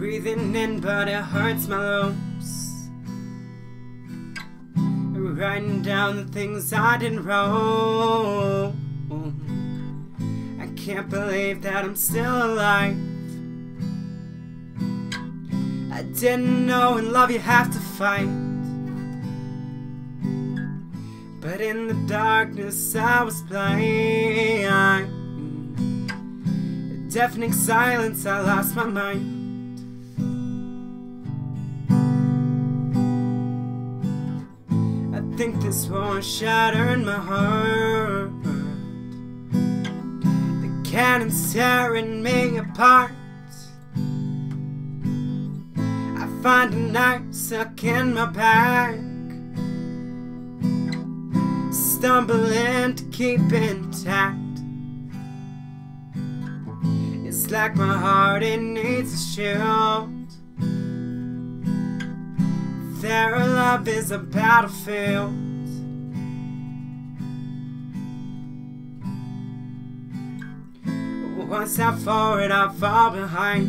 Breathing in, but it hurts my lungs. Writing down the things I didn't wrong. I can't believe that I'm still alive. I didn't know in love you have to fight. But in the darkness I was blind. Deafening silence, I lost my mind. Think this war shattered my heart. The cannon's tearing me apart. I find a knife stuck in my back. Stumbling to keep intact. It's like my heart, it needs a shield. Their love is a battlefield. One step forward, I fall behind.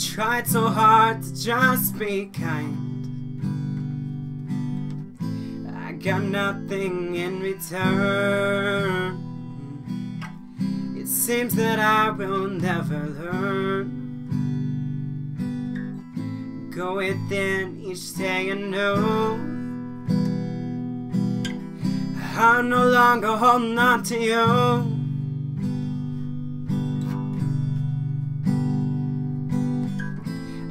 Tried so hard to just be kind. I got nothing in return. It seems that I will never learn. Go within each day anew. I'm no longer holding on to you.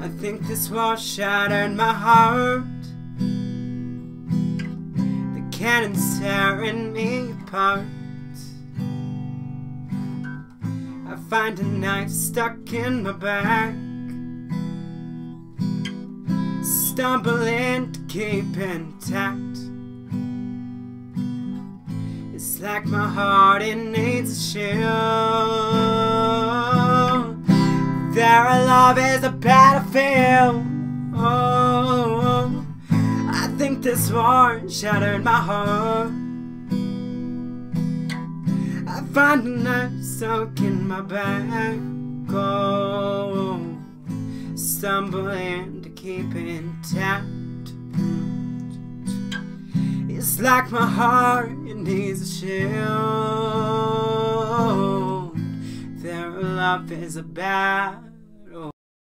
I think this war shattered my heart. The cannon's tearing me apart. I find a knife stuck in my back. Stumbling to keep intact. It's like my heart, it needs a shield. Their love is a battlefield. Oh, I think this war shattered my heart. I find a knife stuck in my back. Oh, stumbling keep intact. It's like my heart, it needs a shield. Their love is a battle.